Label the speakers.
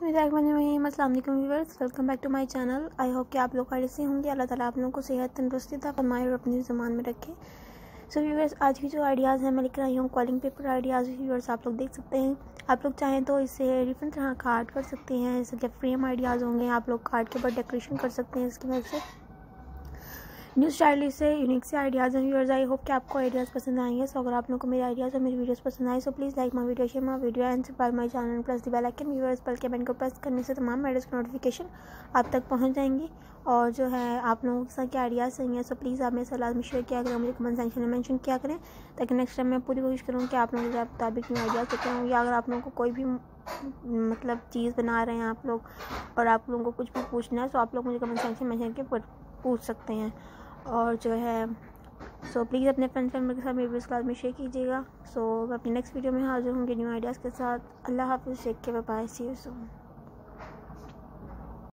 Speaker 1: अस्सलाम viewers welcome back to my channel I hope कि आप लोग खड़े से होंगे। अल्लाह ताला आप लोगों को सेहत तंदुरुस्ती था फरमाए और अपनी जमान में रखे। सो so, व्यूवर्स आज की जो आइडियाज़ हैं मैं लिख रही हूँ कॉलिंग पेपर आइडियाज़ व्यूवर्स आप लोग देख सकते हैं। आप लोग चाहें तो इसे डिफरेंट तरह का आर्ट कर सकते हैं। जैसे फ्रेम आइडियाज़ होंगे आप लोग कार्ड के ऊपर डेकोरेशन कर सकते हैं। इसकी वजह से न्यू स्टाइलिश से यूनिक से आइडियाज़ हैं व्यूअर्स आई। होप कि आपको आइडियाज़ पसंद आएँगे सो अगर आप लोगों को मेरे आइडियाज़ और मेरी वीडियोस पसंद आए so please like my video share my video and subscribe my channel plus the bell icon viewers bell को प्रेस करने से तमाम वीडियोस की नोटिफिकेशन आप तक पहुँच जाएँगी। और जो है, आप लोगों के साथ क्या आइडियाज़ चाहिए सो प्लीज़ आप मेरे साथ लाजमी शेयर किया करें मुझे कमेंट सेक्शन में मैंशन किया करें, ताकि नेक्स्ट टाइम मैं पूरी कोशिश करूँ कि आप लोगों के मुताबिक न्यू आइडियाज़ देते हूँ या अगर आप लोगों को कोई भी मतलब चीज़ बना रहे हैं आप लोग और आप लोगों को कुछ भी पूछना है तो आप लोग मुझे कमेंट सेक्शन में मैंशन के पूछ सकते हैं। और जो है सो प्लीज़ अपने फ्रेंड फैमिली के साथ मेरे इस क्लास में शेयर कीजिएगा। सो मैं अपने नेक्स्ट वीडियो में हाजिर होंगे न्यू आइडियाज़ के साथ। अल्लाह हाफिज़ शेख के बाय सी यू सून